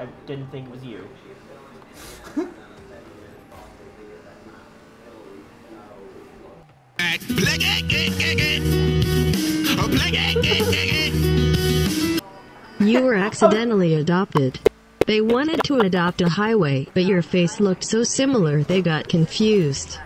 I didn't think it was you. You were accidentally adopted. They wanted to adopt a highway, but your face looked so similar they got confused.